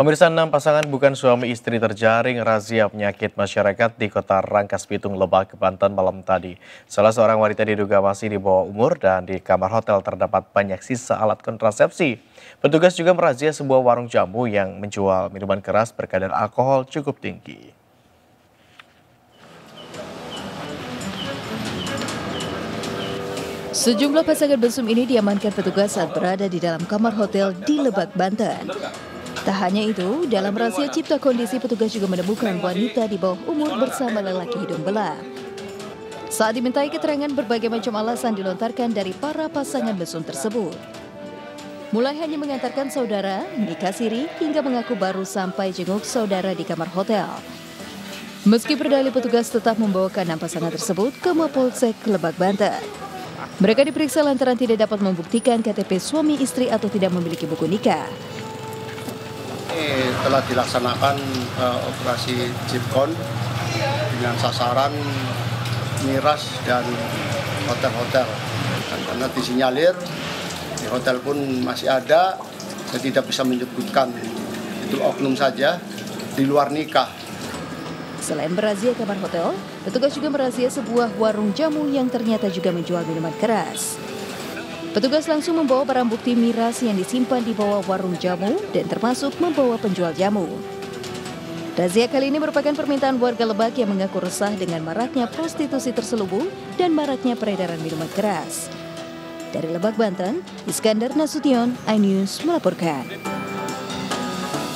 Pemirsa enam pasangan bukan suami istri terjaring razia penyakit masyarakat di kota Rangkas Bitung, Lebak, Banten malam tadi. Salah seorang wanita diduga masih di bawah umur dan di kamar hotel terdapat banyak sisa alat kontrasepsi. Petugas juga merazia sebuah warung jamu yang menjual minuman keras berkadar alkohol cukup tinggi. Sejumlah pasangan mesum ini diamankan petugas saat berada di dalam kamar hotel di Lebak, Banten. Tak hanya itu, dalam rahasia cipta kondisi petugas juga menemukan wanita di bawah umur bersama lelaki hidung belang. Saat dimintai keterangan berbagai macam alasan dilontarkan dari para pasangan mesum tersebut. Mulai hanya mengantarkan saudara, menikah siri, hingga mengaku baru sampai jenguk saudara di kamar hotel. Meski berdalih petugas tetap membawakan enam pasangan tersebut ke Mapolsek Lebak Banten. Mereka diperiksa lantaran tidak dapat membuktikan KTP suami istri atau tidak memiliki buku nikah telah dilaksanakan uh, operasi Jipkon dengan sasaran miras dan hotel-hotel. Karena disinyalir di hotel pun masih ada, saya tidak bisa menyebutkan itu oknum saja di luar nikah. Selain merazia kamar hotel, petugas juga merazia sebuah warung jamu yang ternyata juga menjual minuman keras. Petugas langsung membawa barang bukti miras yang disimpan di bawah warung jamu dan termasuk membawa penjual jamu. Razia kali ini merupakan permintaan warga Lebak yang mengaku resah dengan maraknya prostitusi terselubung dan maraknya peredaran minuman keras. Dari Lebak, Banten, Iskandar Nasution, iNews melaporkan.